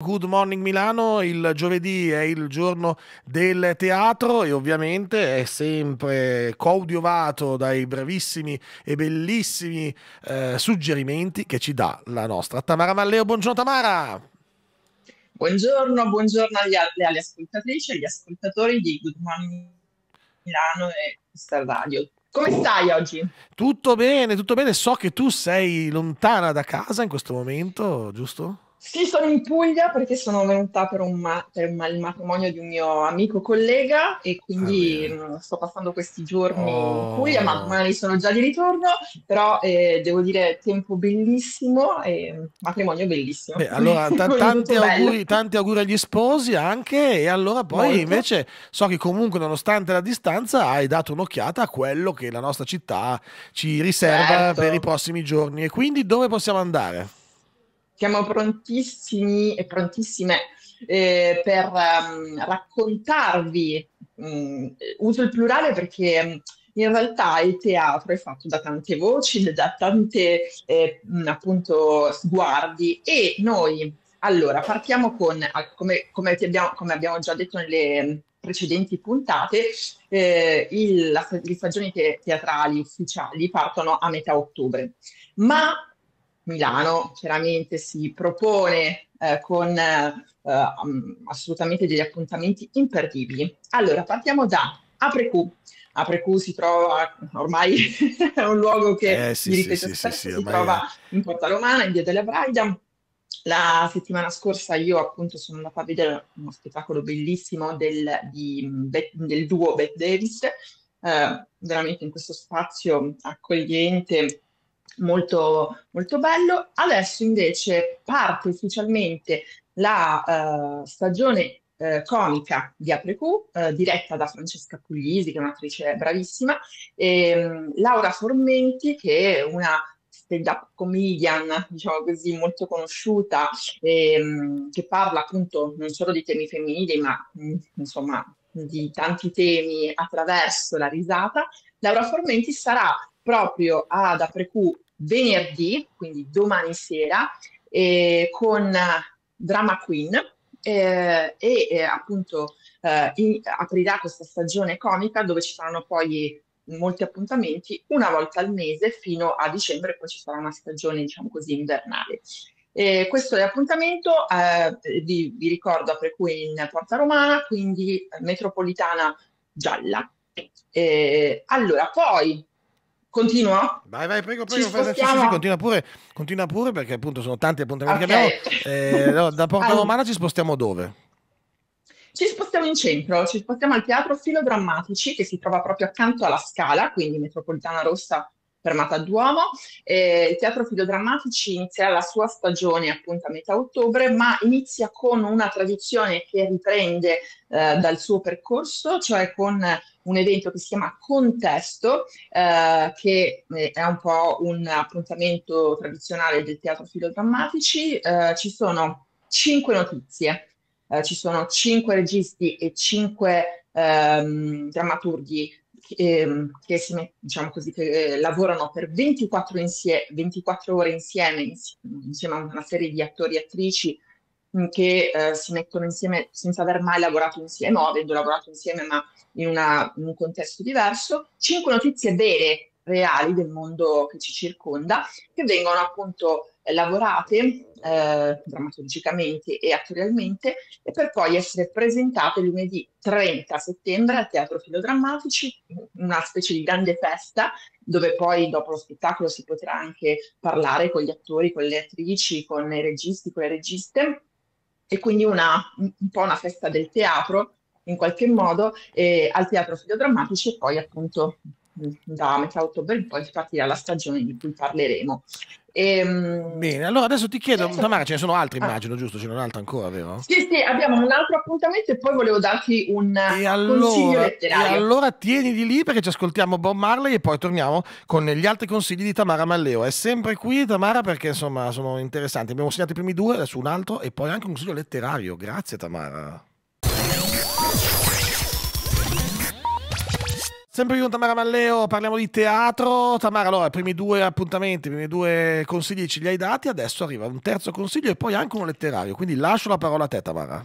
Good Morning Milano, il giovedì è il giorno del teatro e ovviamente è sempre coaudiovato dai bravissimi e bellissimi eh, suggerimenti che ci dà la nostra Tamara Malleo. Buongiorno Tamara! Buongiorno, buongiorno agli, alle ascoltatrici e agli ascoltatori di Good Morning Milano e Star Radio. Come stai oggi? Tutto bene, tutto bene. So che tu sei lontana da casa in questo momento, giusto? Sì, sono in Puglia perché sono venuta per, un ma- per un il matrimonio di un mio amico collega e quindi Ah, mm, sto passando questi giorni in Puglia, ma Oh. domani sono già di ritorno, però eh, devo dire tempo bellissimo e matrimonio bellissimo, Beh, allora quindi tanti auguri, tanti auguri agli sposi anche e allora poi Molto. invece so che comunque nonostante la distanza hai dato un'occhiata a quello che la nostra città ci riserva per i Certo. prossimi giorni e quindi dove possiamo andare? Siamo prontissimi e prontissime eh, per ehm, raccontarvi, mm, uso il plurale perché mm, in realtà il teatro è fatto da tante voci, da tante eh, mm, appunto sguardi e noi allora partiamo con, come, come abbiamo, come abbiamo già detto nelle precedenti puntate, eh, il- la- le stagioni te- teatrali ufficiali partono a metà ottobre, ma Milano chiaramente si propone eh, con eh, um, assolutamente degli appuntamenti imperdibili. Allora, partiamo da Aprecu. Aprecu si trova ormai è un luogo che Eh sì ripeto sì sì si ormai trova è... in Porta Romana, in Via della Braida. La settimana scorsa io appunto sono andata a vedere uno spettacolo bellissimo del, di, Bet- del duo Bette Davis, eh, veramente in questo spazio accogliente, molto, molto bello. Adesso invece parte ufficialmente la eh, stagione eh, comica di Aprecu, eh, diretta da Francesca Puglisi, che è un'attrice bravissima, e mm, Laura Formenti, che è una stand-up comedian, diciamo così, molto conosciuta, e, mm, che parla appunto non solo di temi femminili, ma mm, insomma di tanti temi attraverso la risata. Laura Formenti sarà proprio ad Aprecu venerdì, quindi domani sera, eh, con Drama Queen eh, e eh, appunto eh, in- aprirà questa stagione comica dove ci saranno poi molti appuntamenti una volta al mese fino a dicembre, poi ci sarà una stagione, diciamo così, invernale. E questo è l'appuntamento, eh, vi, vi ricordo per cui in Porta Romana, quindi eh, metropolitana gialla. Eh, allora, poi continuo? Vai vai prego prego fai- sì sì continua pure continua pure perché appunto sono tanti appuntamenti che abbiamo. Eh, da Porta Allora, Romana ci spostiamo dove? Ci spostiamo in centro, ci spostiamo al Teatro Filodrammatici che si trova proprio accanto alla Scala, quindi Metropolitana Rossa fermata a Duomo. Eh, il Teatro Filodrammatici inizierà la sua stagione appunto a metà ottobre, ma inizia con una tradizione che riprende eh, dal suo percorso, cioè con un evento che si chiama Contesto, eh, che eh, è un po' un appuntamento tradizionale del Teatro Filodrammatici. Eh, ci sono cinque notizie. Eh, ci sono cinque registi e cinque ehm, drammaturghi che, ehm, che si diciamo così, che, eh, lavorano per 24, insie- 24 ore insieme, ins- insieme a una serie di attori e attrici che eh, si mettono insieme senza aver mai lavorato insieme o avendo lavorato insieme ma in, una- in un contesto diverso. Cinque notizie vere, reali del mondo che ci circonda, che vengono appunto eh, lavorate eh, drammaturgicamente e attorialmente e per poi essere presentate lunedì 30 settembre al Teatro Filodrammatici, una specie di grande festa dove poi dopo lo spettacolo si potrà anche parlare con gli attori, con le attrici, con i registi, con le registe. E quindi una, un po' una festa del teatro in qualche modo eh, al Teatro Filodrammatici e poi appunto da metà ottobre in poi partirà la stagione di cui parleremo. Ehm, Bene, allora adesso ti chiedo, adesso- Tamara, ce ne sono altri ah, immagino, giusto? Ce n'è un'altra ancora, vero? sì, sì, abbiamo un altro appuntamento e poi volevo darti un E consiglio allora, e letterario. allora tienili lì perché ci ascoltiamo Bob Marley e poi torniamo con gli altri consigli di Tamara Malleo. È sempre qui Tamara perché insomma sono interessanti. Abbiamo segnato i primi due, adesso un altro e poi anche un consiglio letterario. Grazie Tamara. Sempre con Tamara Malleo parliamo di teatro. Tamara, allora, i primi due appuntamenti, i primi due consigli ce li hai dati, adesso arriva un terzo consiglio e poi anche uno letterario. Quindi lascio la parola a te, Tamara.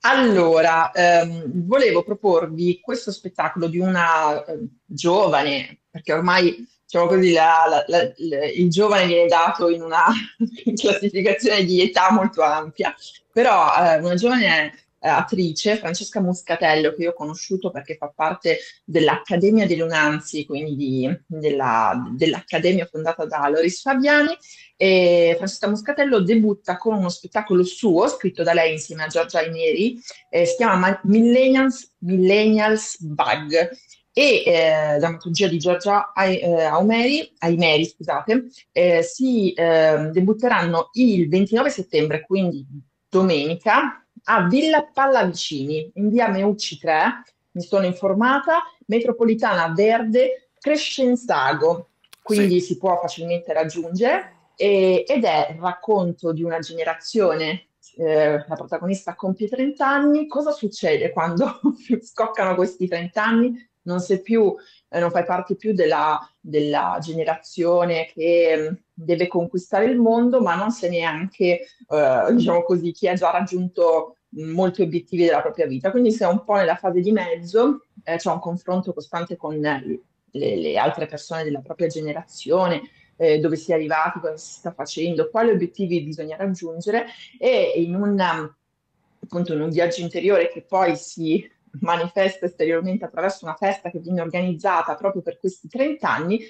Allora, ehm, volevo proporvi questo spettacolo di una eh, giovane, perché ormai, diciamo così, la- la- la- il giovane viene dato in una classificazione di età molto ampia, però eh, una giovane eh, attrice, Francesca Muscatello, che io ho conosciuto perché fa parte dell'Accademia dei Lunanzi, quindi di- della- dell'Accademia fondata da Loris Fabiani, e Francesca Muscatello debutta con uno spettacolo suo, scritto da lei insieme a Giorgia Ineri, eh, si chiama Millennials, Millennials Bug. E eh, drammaturgia di Giorgia eh, Aumeri, Aimeri, scusate, eh, si eh, debutteranno il 29 settembre, quindi domenica, a Villa Pallavicini, in via Meucci 3, mi sono informata, metropolitana verde Crescenzago, quindi Sì. si può facilmente raggiungere e- ed è il racconto di una generazione. eh, la protagonista compie 30 anni. Cosa succede quando scoccano questi 30 anni? Non sei più, eh, non fai parte più della, della generazione che mh, deve conquistare il mondo, ma non sei neanche, eh, diciamo così, chi ha già raggiunto mh, molti obiettivi della propria vita. Quindi sei un po' nella fase di mezzo, eh, c'è un confronto costante con le, le altre persone della propria generazione eh, dove si è arrivati, cosa si sta facendo, quali obiettivi bisogna raggiungere e in un, um, appunto, in un viaggio interiore che poi si manifesta esteriormente attraverso una festa che viene organizzata proprio per questi 30 anni,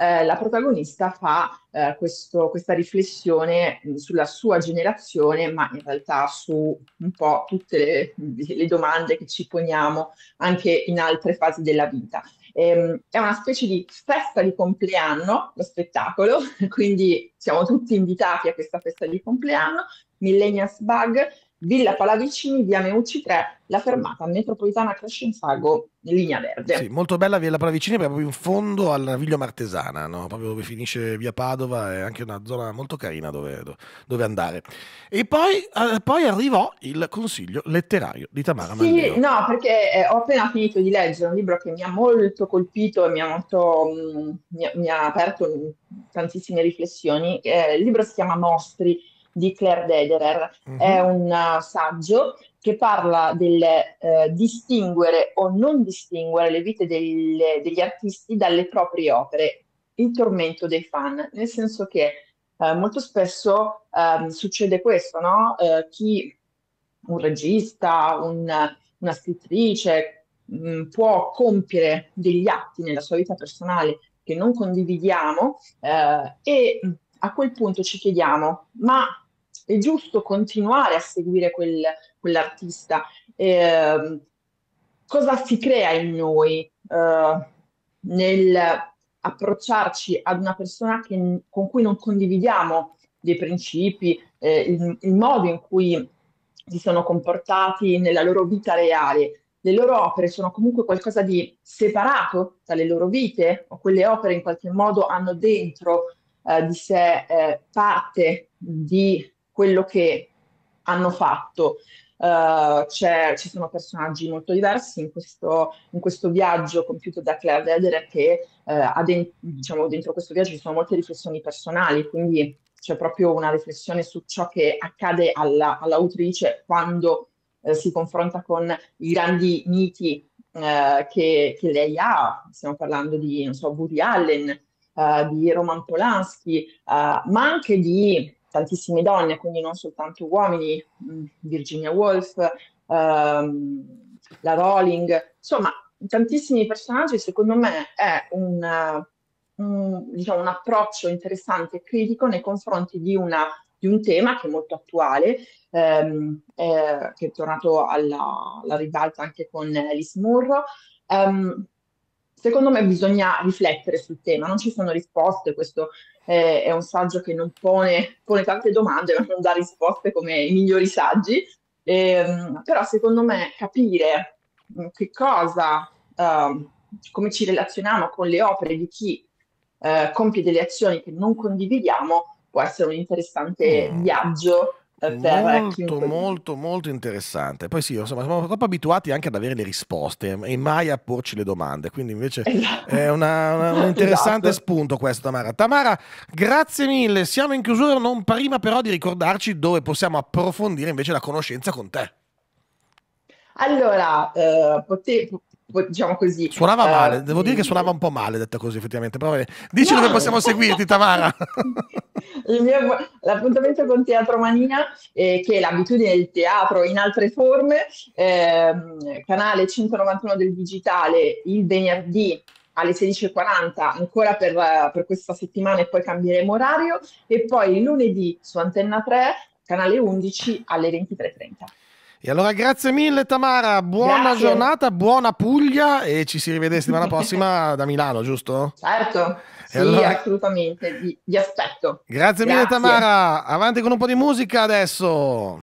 eh, la protagonista fa eh, questo- questa riflessione mh, sulla sua generazione, ma in realtà su un po' tutte le, le domande che ci poniamo anche in altre fasi della vita. Ehm, è una specie di festa di compleanno, lo spettacolo, quindi siamo tutti invitati a questa festa di compleanno, Millennials Bug, Villa Palavicini, via Meucci 3, la fermata metropolitana Crescenzago, linea verde. Sì, molto bella Via Pallavicini, proprio in fondo al Naviglio Martesana, no? proprio dove finisce via Padova, è anche una zona molto carina dove, dove andare. E poi, eh, poi arrivò il consiglio letterario di Tamara Sì, Malleo. no, perché eh, ho appena finito di leggere un libro che mi ha molto colpito e mi ha, molto, mh, mi ha- mi ha aperto tantissime riflessioni. Eh, il libro si chiama Mostri di Claire Dederer. È Mhm. un uh, saggio che parla del eh, distinguere o non distinguere le vite delle- degli artisti dalle proprie opere, il tormento dei fan, nel senso che eh, molto spesso ehm, succede questo, no? Eh, chi un regista, un- una scrittrice, mh, può compiere degli atti nella sua vita personale che non condividiamo, eh, e a quel punto ci chiediamo, ma è giusto continuare a seguire quel- quell'artista? Ehm, cosa si crea in noi, eh, nel approcciarci ad una persona che- con cui non condividiamo dei principi, eh, il, il modo in cui si sono comportati nella loro vita reale. Le loro opere sono comunque qualcosa di separato dalle loro vite, o quelle opere in qualche modo hanno dentro eh, di sé eh, parte di quello che hanno fatto. Eh, c'è- ci sono personaggi molto diversi in questo, in questo viaggio compiuto da Claire Dederer che eh, ha den- diciamo, dentro questo viaggio ci sono molte riflessioni personali, quindi c'è proprio una riflessione su ciò che accade alla- all'autrice quando eh, si confronta con i grandi miti eh, che, che lei ha. Stiamo parlando di, non so, Woody Allen, eh, di Roman Polanski, eh, ma anche di tantissime donne, quindi non soltanto uomini, mh, Virginia Woolf, ehm, la Rowling, insomma, tantissimi personaggi, secondo me è un, eh, un, diciamo, un approccio interessante e critico nei confronti di, una, di un tema che è molto attuale, ehm, eh, che è tornato alla, alla ribalta anche con Alice Murro. Ehm, secondo me bisogna riflettere sul tema, non ci sono risposte, questo è, è un saggio che non pone, pone tante domande, ma non dà risposte come i migliori saggi. Ehm, però secondo me capire mh, che cosa, ehm, come ci relazioniamo con le opere di chi eh, compie delle azioni che non condividiamo può essere un interessante Mm. viaggio molto, molto, molto interessante. Poi sì, insomma, siamo troppo abituati anche ad avere le risposte e mai a porci le domande. Quindi invece esatto. è una, una, un interessante esatto. spunto questo, Tamara. Tamara, grazie mille. Siamo in chiusura, non prima però di ricordarci dove possiamo approfondire invece la conoscenza con te. Allora, eh, diciamo così. Suonava uh, male, devo dire che suonava un po' male, detta così, effettivamente. Però dici no. dove possiamo seguirti, Tamara. mio, l'appuntamento con Teatro Mania, eh, che è l'abitudine del teatro in altre forme, eh, canale 191 del digitale, il venerdì alle 16.40 ancora per, per questa settimana e poi cambieremo orario e poi il lunedì su Antenna 3 canale 11 alle 23.30. E allora grazie mille Tamara, buona grazie. giornata, buona Puglia e ci si rivede settimana prossima da Milano, giusto? Certo, sì, allora... assolutamente, vi, vi aspetto. Grazie, grazie mille Tamara, avanti con un po' di musica adesso.